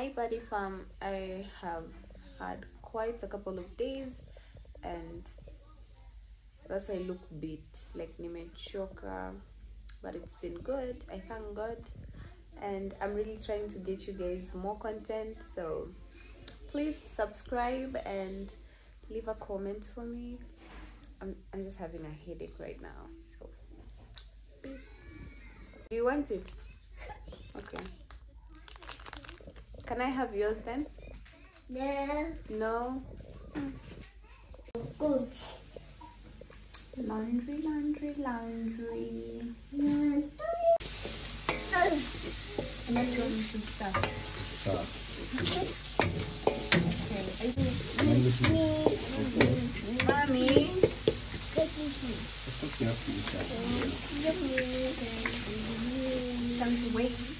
Hi Birdy Fam. I have had quite a couple of days and that's why I look a bit like nimechoka but it's been good. I thank God and I'm really trying to get you guys more content so please subscribe and leave a comment for me. I'm, I'm just having a headache right now so peace. Do you want it? Okay. Can I have yours then? Yeah. No. Good. Laundry, laundry, laundry. Then you want me to start. Start. Okay. I think, Remember to mommy. okay you start. Time to wait.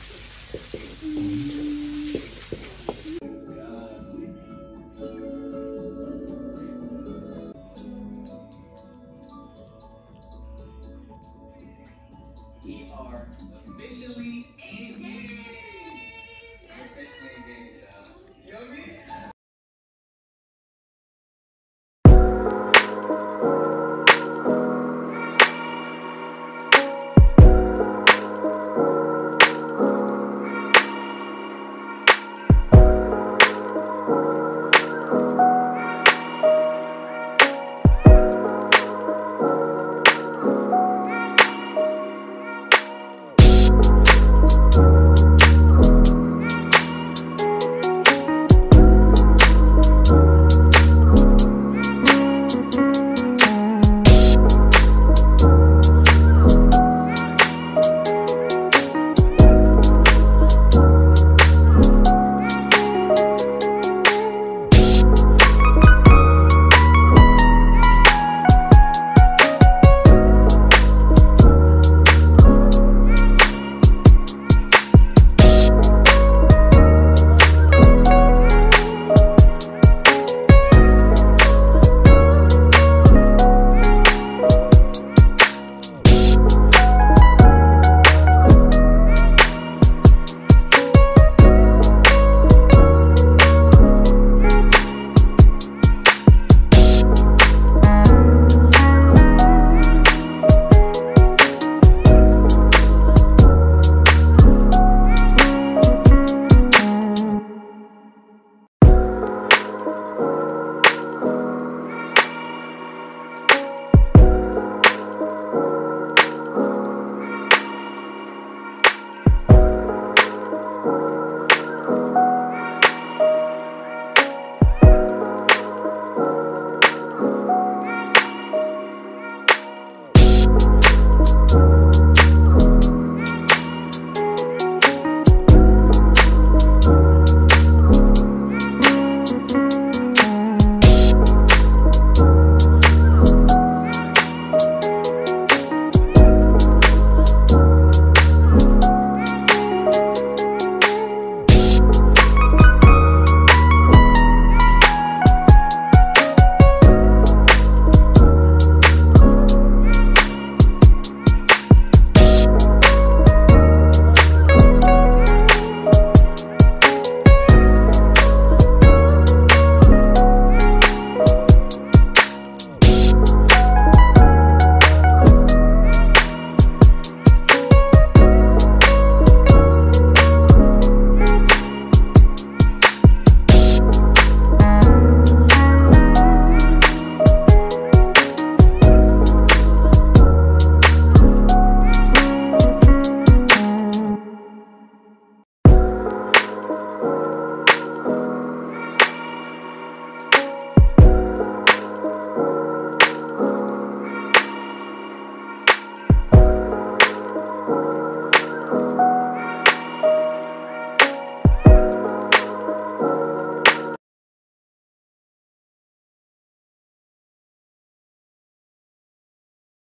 We are officially engaged. We're officially engaged, y'all. You?